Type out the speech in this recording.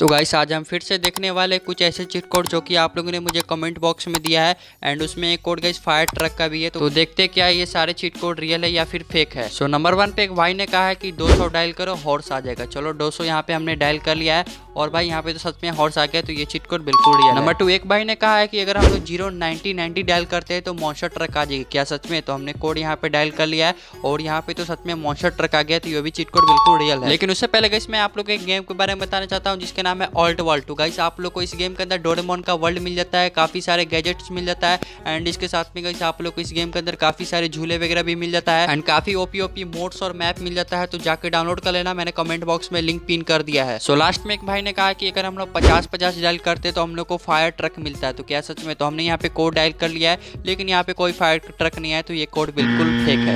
तो गाइस आज हम फिर से देखने वाले कुछ ऐसे चिट कोड जो कि आप लोगों ने मुझे कमेंट बॉक्स में दिया है एंड उसमें एक कोड गाइस फायर ट्रक का भी है। तो देखते हैं क्या ये सारे चिट कोड रियल है या फिर फेक है। सो नंबर वन पे एक भाई ने कहा है कि 200 डायल करो हॉर्स आ जाएगा। चलो 200 सौ यहाँ पे हमने डायल कर लिया है, और भाई यहाँ पे तो सच में हॉर्स आ गया तो ये चिट कोड बिल्कुल रियल नंबर टू एक भाई ने कहा है कि अगर हम लोग ज़ीरो नाइनटी नाइनटी डायल करते हैं तो मॉन्स्टर ट्रक आ जाएगी। क्या सच में? तो हमने कोड यहाँ पे डायल कर लिया है, और यहाँ पे तो सच में मॉन्स्टर ट्रक आ गया तो ये भी चिट कोड बिल्कुल रियल है। लेकिन उससे पहले गई मैं आप लोग एक गेम के बारे में बताना चाहता हूँ, जिसके नाम है ऑल्ट वर्ल्ड तो गाइस आप लोग को इस गेम के अंदर डोरेमोन का वर्ल्ड मिल जाता है, काफ़ी सारे गैजेट्स मिल जाता है एंड इसके साथ में गाइस आप लोग को इस गेम के अंदर काफ़ी सारे झूले वगैरह भी मिल जाता है एंड काफ़ी ओपी ओपी मोड्स और मैप मिल जाता है तो जाके डाउनलोड कर लेना। मैंने कमेंट बॉक्स में लिंक पिन कर दिया है। सो लास्ट में एक भाई ने कहा कि अगर हम लोग पचास पचास डायल करते तो हम लोग को फायर ट्रक मिलता है। तो क्या सच में तो हमने यहाँ पे कोड डायल कर लिया है, लेकिन यहाँ पे कोई फायर ट्रक नहीं है तो ये कोड बिल्कुल फेक है।